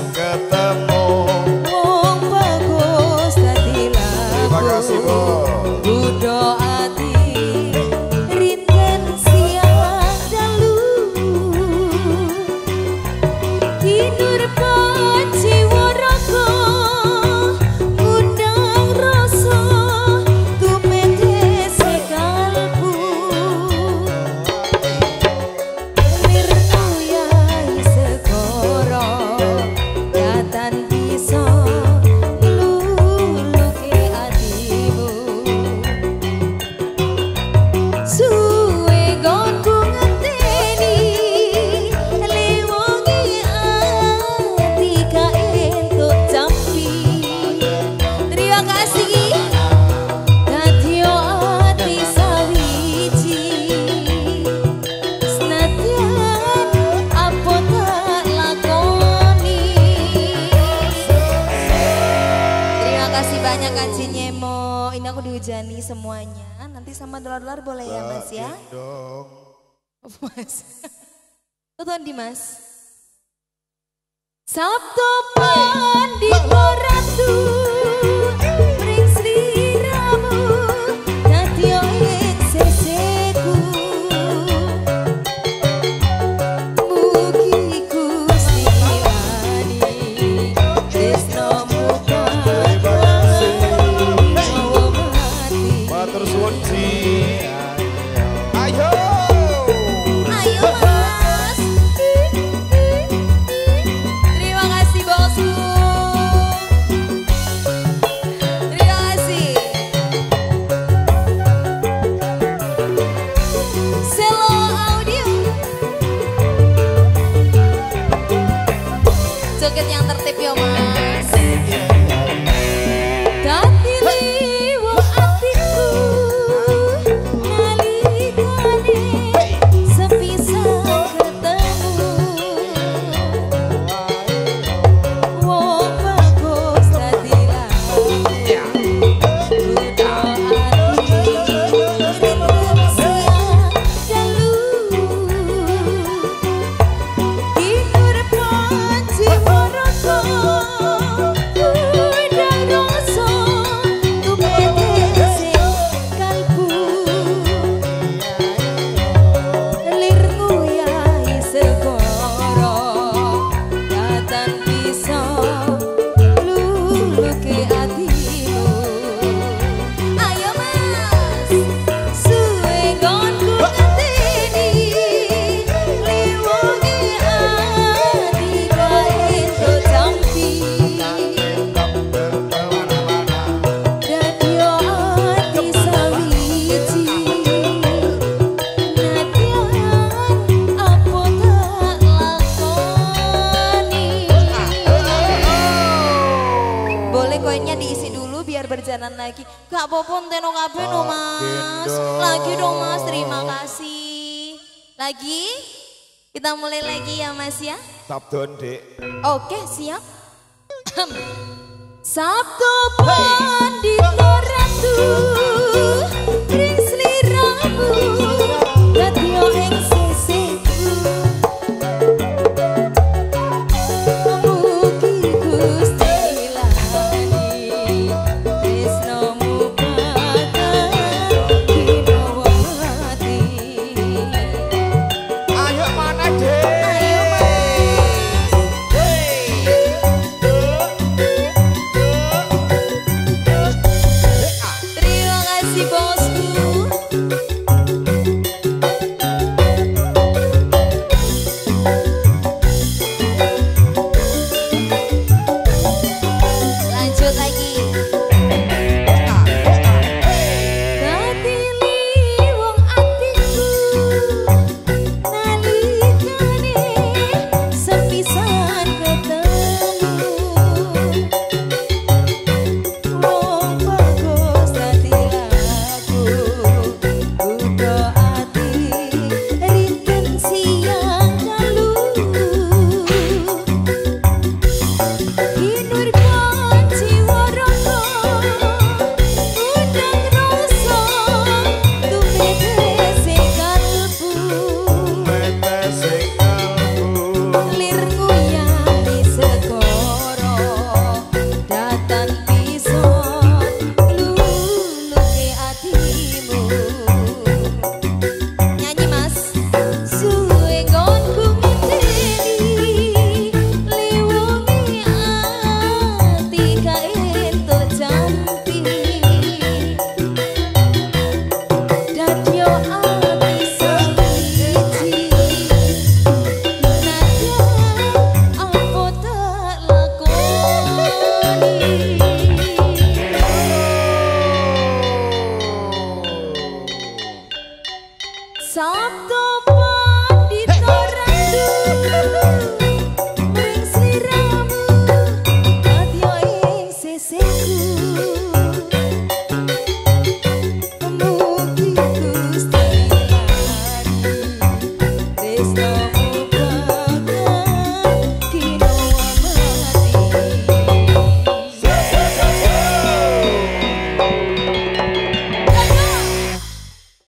ketemu kasih banyak Anji Nyemo. Ini aku dihujani semuanya. Nanti sama dolar-dolar boleh ya Mas ya? Mas. Tuh Dimas. Sabtu pagi. Selou ao jajanan lagi. Gak popon teno kabeh no mas. Lagi dong mas, terima kasih. Lagi, kita mulai lagi ya mas ya. Sabtu dek. Oke siap. Sabtu It's